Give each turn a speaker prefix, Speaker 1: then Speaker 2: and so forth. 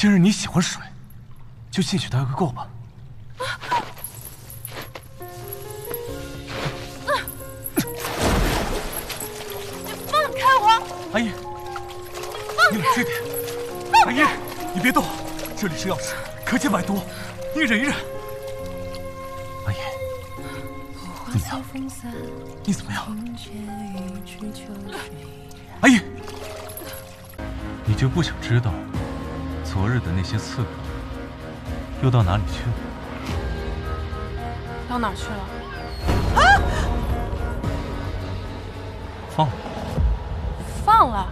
Speaker 1: 既然你喜欢水，就进去待个够吧。
Speaker 2: 放开我！
Speaker 1: 阿姨，你冷静点。阿姨，你别动，这里是药室，可解百毒，你忍一忍。阿姨，怎么样？你怎么样？阿姨，你就不想知道昨日的那些刺客又到哪里去了？
Speaker 2: 到哪去了？
Speaker 1: 啊放了。
Speaker 2: 放了。